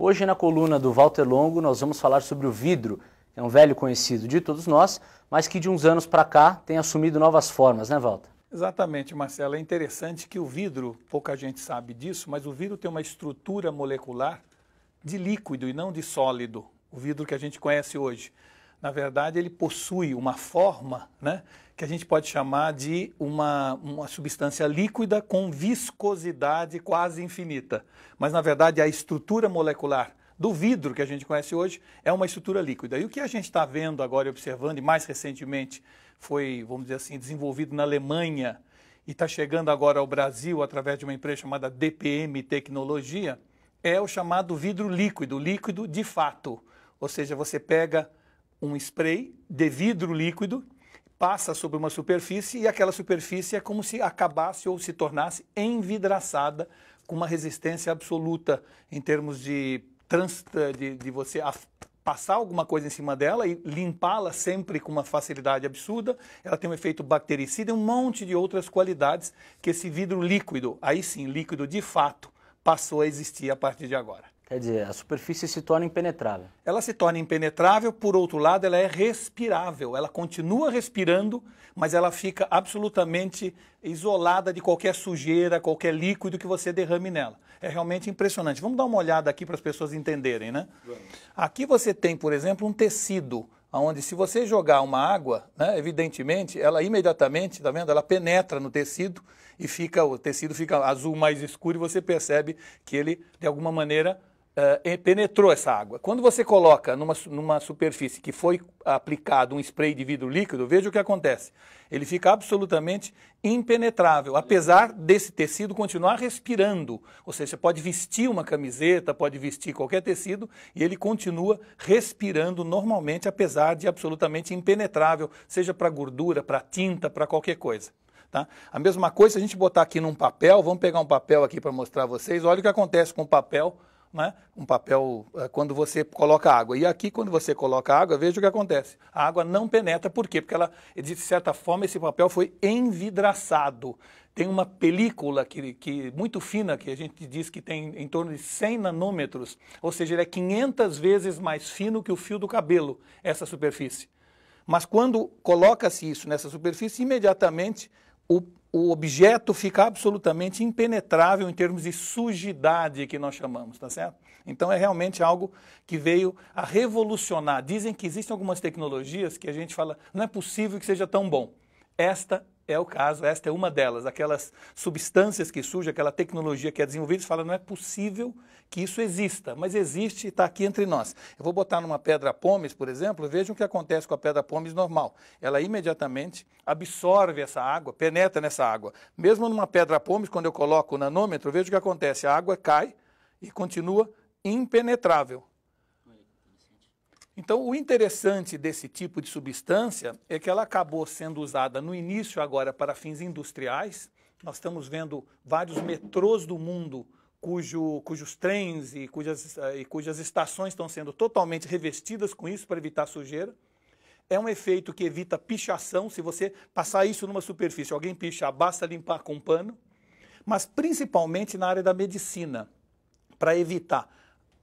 Hoje, na coluna do Walter Longo, nós vamos falar sobre o vidro, que é um velho conhecido de todos nós, mas que de uns anos para cá tem assumido novas formas, né, Walter? Exatamente, Marcelo. É interessante que o vidro, pouca gente sabe disso, mas o vidro tem uma estrutura molecular de líquido e não de sólido. O vidro que a gente conhece hoje. Na verdade, ele possui uma forma né, que a gente pode chamar de uma, uma substância líquida com viscosidade quase infinita. Mas, na verdade, a estrutura molecular do vidro que a gente conhece hoje é uma estrutura líquida. E o que a gente está vendo agora e observando, e mais recentemente foi, vamos dizer assim, desenvolvido na Alemanha e está chegando agora ao Brasil através de uma empresa chamada DPM Tecnologia, é o chamado vidro líquido, líquido de fato. Ou seja, você pega um spray de vidro líquido, passa sobre uma superfície e aquela superfície é como se acabasse ou se tornasse envidraçada com uma resistência absoluta em termos de, trans, de, de você passar alguma coisa em cima dela e limpá-la sempre com uma facilidade absurda. Ela tem um efeito bactericida e um monte de outras qualidades que esse vidro líquido, aí sim, líquido de fato, passou a existir a partir de agora. Quer dizer, a superfície se torna impenetrável. Ela se torna impenetrável, por outro lado, ela é respirável. Ela continua respirando, mas ela fica absolutamente isolada de qualquer sujeira, qualquer líquido que você derrame nela. É realmente impressionante. Vamos dar uma olhada aqui para as pessoas entenderem, né? Vamos. Aqui você tem, por exemplo, um tecido, onde se você jogar uma água, né, evidentemente, ela imediatamente, tá vendo? Ela penetra no tecido e fica o tecido fica azul mais escuro e você percebe que ele, de alguma maneira, uh, penetrou essa água. Quando você coloca numa, numa superfície que foi aplicado um spray de vidro líquido, veja o que acontece. Ele fica absolutamente impenetrável, apesar desse tecido continuar respirando. Ou seja, você pode vestir uma camiseta, pode vestir qualquer tecido e ele continua respirando normalmente, apesar de absolutamente impenetrável, seja para gordura, para tinta, para qualquer coisa. Tá? A mesma coisa, se a gente botar aqui num papel, vamos pegar um papel aqui para mostrar a vocês, olha o que acontece com o papel né? um papel uh, quando você coloca água. E aqui, quando você coloca água, veja o que acontece. A água não penetra, por quê? Porque ela, de certa forma, esse papel foi envidraçado. Tem uma película que, que muito fina, que a gente diz que tem em torno de 100 nanômetros, ou seja, ele é 500 vezes mais fino que o fio do cabelo, essa superfície. Mas quando coloca-se isso nessa superfície, imediatamente o, o objeto fica absolutamente impenetrável em termos de sujidade que nós chamamos, tá certo? Então é realmente algo que veio a revolucionar. Dizem que existem algumas tecnologias que a gente fala, não é possível que seja tão bom. Esta é o caso, esta é uma delas. Aquelas substâncias que surgem, aquela tecnologia que é desenvolvida, fala, não é possível que isso exista, mas existe e está aqui entre nós. Eu vou botar numa pedra pomes, por exemplo, vejam o que acontece com a pedra pomes normal. Ela imediatamente absorve essa água, penetra nessa água. Mesmo numa pedra pomes, quando eu coloco o nanômetro, veja o que acontece. A água cai e continua impenetrável. Então, o interessante desse tipo de substância é que ela acabou sendo usada no início agora para fins industriais. Nós estamos vendo vários metrôs do mundo cujo, cujos trens e cujas, e cujas estações estão sendo totalmente revestidas com isso para evitar sujeira. É um efeito que evita pichação. Se você passar isso numa superfície, alguém pichar, basta limpar com um pano. Mas principalmente na área da medicina, para evitar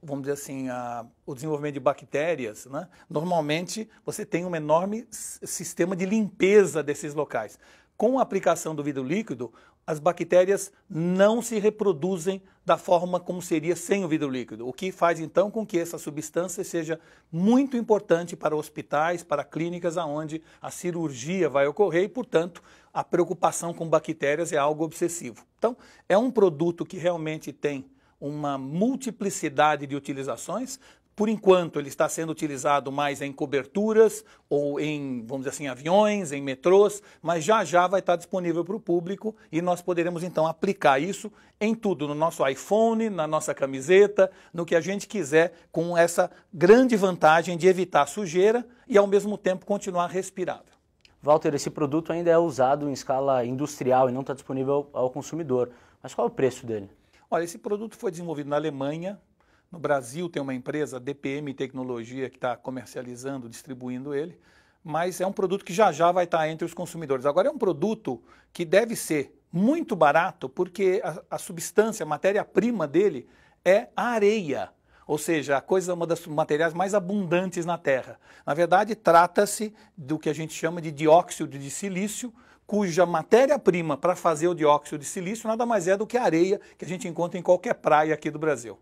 vamos dizer assim, a, o desenvolvimento de bactérias, né? normalmente você tem um enorme sistema de limpeza desses locais. Com a aplicação do vidro líquido, as bactérias não se reproduzem da forma como seria sem o vidro líquido, o que faz então com que essa substância seja muito importante para hospitais, para clínicas onde a cirurgia vai ocorrer e, portanto, a preocupação com bactérias é algo obsessivo. Então, é um produto que realmente tem uma multiplicidade de utilizações. Por enquanto, ele está sendo utilizado mais em coberturas ou em, vamos dizer assim, aviões, em metrôs, mas já já vai estar disponível para o público e nós poderemos então aplicar isso em tudo, no nosso iPhone, na nossa camiseta, no que a gente quiser, com essa grande vantagem de evitar sujeira e ao mesmo tempo continuar respirável. Walter, esse produto ainda é usado em escala industrial e não está disponível ao consumidor. Mas qual é o preço dele? Olha, esse produto foi desenvolvido na Alemanha. No Brasil tem uma empresa, DPM Tecnologia, que está comercializando, distribuindo ele. Mas é um produto que já já vai estar tá entre os consumidores. Agora, é um produto que deve ser muito barato, porque a, a substância, a matéria-prima dele é a areia. ou seja, a coisa é uma das materiais mais abundantes na Terra. Na verdade, trata-se do que a gente chama de dióxido de silício, cuja matéria-prima para fazer o dióxido de silício nada mais é do que a areia que a gente encontra em qualquer praia aqui do Brasil.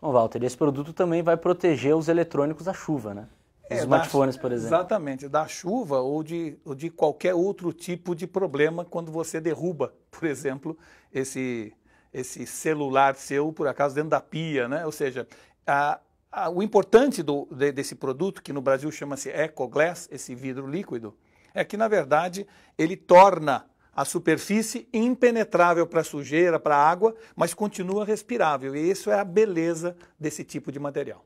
Bom, Walter, esse produto também vai proteger os eletrônicos da chuva, né? Os é, smartphones, da, por exemplo. Exatamente, da chuva ou de, ou de qualquer outro tipo de problema quando você derruba, por exemplo, esse, esse celular seu, por acaso, dentro da pia, né? Ou seja, a, a, o importante do, de, desse produto, que no Brasil chama-se EcoGlass, esse vidro líquido, é que, na verdade, ele torna a superfície impenetrável para sujeira, para água, mas continua respirável. E isso é a beleza desse tipo de material.